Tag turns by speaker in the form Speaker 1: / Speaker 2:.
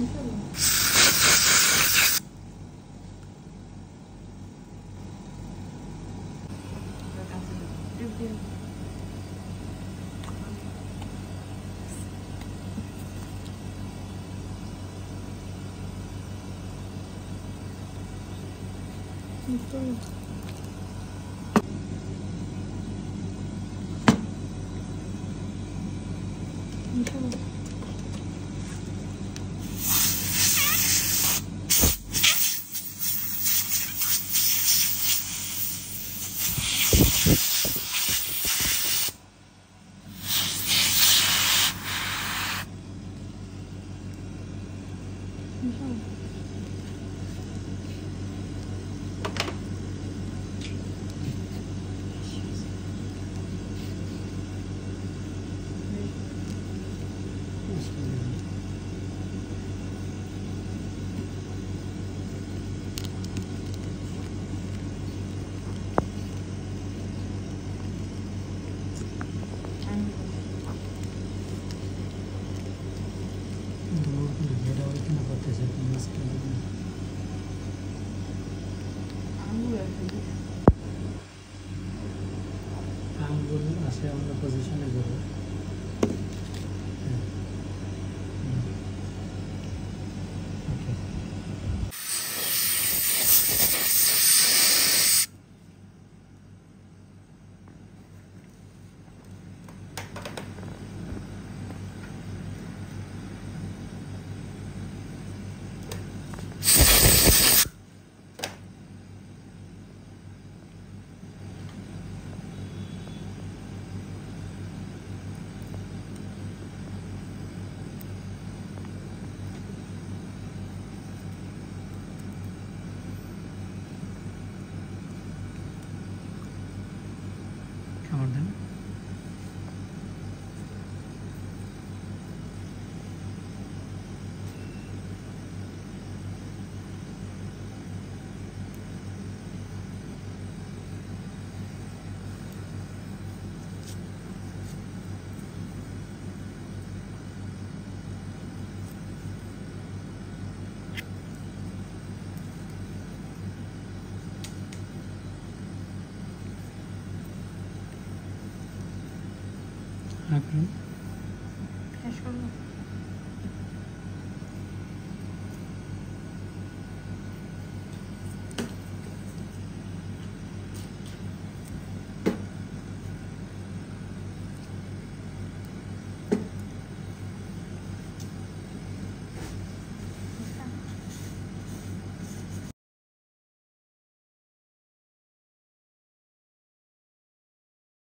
Speaker 1: I'm 你坐 이상
Speaker 2: না করতেছে আঙ্গুল আছে আমরা পজিশনে দেবো orada. ना करूँ